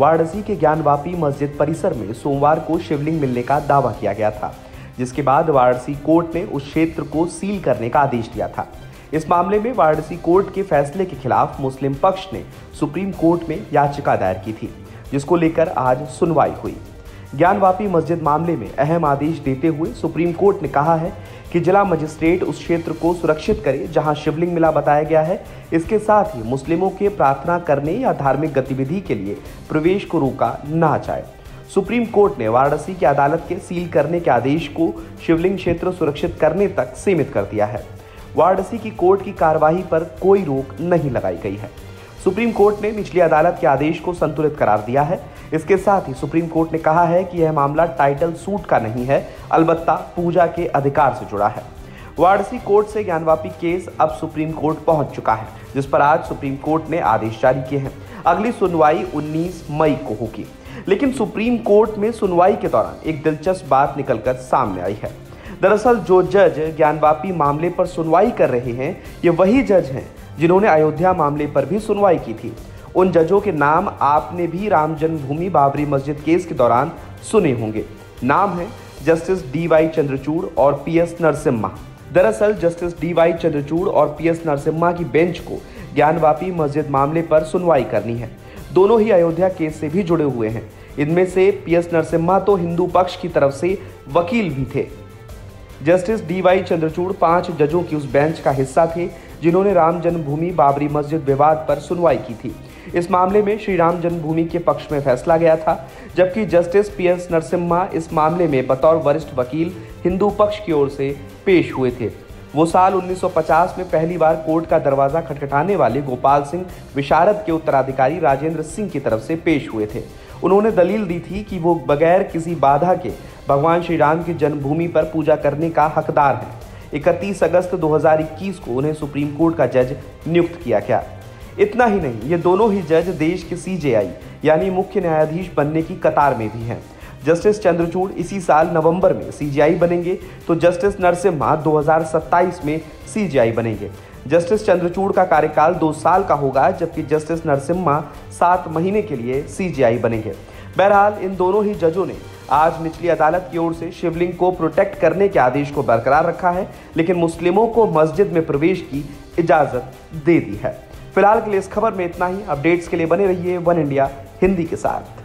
वाराणसी के ज्ञानवापी मस्जिद परिसर में सोमवार को शिवलिंग मिलने का दावा किया गया था, जिसके बाद वाराणसी कोर्ट ने उस क्षेत्र को सील करने का आदेश दिया था। इस मामले में वाराणसी कोर्ट के फैसले के खिलाफ मुस्लिम पक्ष ने सुप्रीम कोर्ट में याचिका दायर की थी, जिसको लेकर आज सुनवाई हुई। ज्ञानवापी मस्जिद मामले में अहम आदेश देते हुए सुप्रीम कोर्ट ने कहा है कि जिला मजिस्ट्रेट उस क्षेत्र को सुरक्षित करे, जहाँ शिवलिंग मिला बताया गया है। इसके साथ ही मुस्लिमों के प्रार्थना करने या धार्मिक गतिविधि के लिए प्रवेश को रोका ना जाए। सुप्रीम कोर्ट ने वाराणसी की अदालत के सील करने के आदेश को शिवलिंग क्षेत्र सुरक्षित करने तक सीमित कर दिया है। वाराणसी की कोर्ट की कार्यवाही पर कोई रोक नहीं लगाई गई है। सुप्रीम कोर्ट ने निचली अदालत के आदेश को संतुलित करार दिया है। इसके साथ ही सुप्रीम कोर्ट ने कहा है कि यह मामला टाइटल सूट का नहीं है, अलबत्ता पूजा के अधिकार से जुड़ा है। वाराणसी कोर्ट से ज्ञानवापी केस अब सुप्रीम कोर्ट पहुँच चुका है, जिस पर आज सुप्रीम कोर्ट ने आदेश जारी किए हैं। अगली सुनवाई 19 मई को होगी। लेकिन सुप्रीम कोर्ट में सुनवाई के दौरान एक दिलचस्प बात निकलकर सामने आई है। दरअसल जो जज ज्ञानवापी मामले पर सुनवाई कर रहे हैं, ये वही जज हैं जिन्होंने अयोध्या मामले पर भी सुनवाई की थी। उन जजों के नाम आपने भी राम जन्मभूमि बाबरी मस्जिद केस के दौरान सुने होंगे। नाम है जस्टिस डी वाई चंद्रचूड़ और पी एस नरसिम्हा। दरअसल जस्टिस डी वाई चंद्रचूड़ और पी एस नरसिम्हा की बेंच को ज्ञानवापी मस्जिद मामले पर सुनवाई करनी है। दोनों ही अयोध्या केस से भी जुड़े हुए हैं। इनमें से पी एस नरसिम्हा तो हिंदू पक्ष की तरफ़ से वकील भी थे। जस्टिस डी वाई चंद्रचूड़ पाँच जजों की उस बेंच का हिस्सा थे, जिन्होंने राम जन्मभूमि बाबरी मस्जिद विवाद पर सुनवाई की थी। इस मामले में श्री राम जन्मभूमि के पक्ष में फैसला गया था, जबकि जस्टिस पी एस नरसिम्हा इस मामले में बतौर वरिष्ठ वकील हिंदू पक्ष की ओर से पेश हुए थे। वो साल 1950 में पहली बार कोर्ट का दरवाज़ा खटखटाने वाले गोपाल सिंह विशारद के उत्तराधिकारी राजेंद्र सिंह की तरफ़ से पेश हुए थे। उन्होंने दलील दी थी कि वो बगैर किसी बाधा के भगवान श्री राम की जन्मभूमि पर पूजा करने का हकदार है। 31 अगस्त 2021 को उन्हें सुप्रीम कोर्ट का जज नियुक्त किया गया। इतना ही नहीं, ये दोनों ही जज देश के सीजेआई यानी मुख्य न्यायाधीश बनने की कतार में भी हैं। जस्टिस चंद्रचूड़ इसी साल नवंबर में सीजीआई बनेंगे तो जस्टिस नरसिम्हा 2027 में सीजीआई बनेंगे। जस्टिस चंद्रचूड़ का कार्यकाल दो साल का होगा, जबकि जस्टिस नरसिम्हा सात महीने के लिए सीजीआई बनेंगे। बहरहाल, इन दोनों ही जजों ने आज निचली अदालत की ओर से शिवलिंग को प्रोटेक्ट करने के आदेश को बरकरार रखा है, लेकिन मुस्लिमों को मस्जिद में प्रवेश की इजाज़त दे दी है। फ़िलहाल के लिए इस खबर में इतना ही। अपडेट्स के लिए बने रहिए वन इंडिया हिंदी के साथ।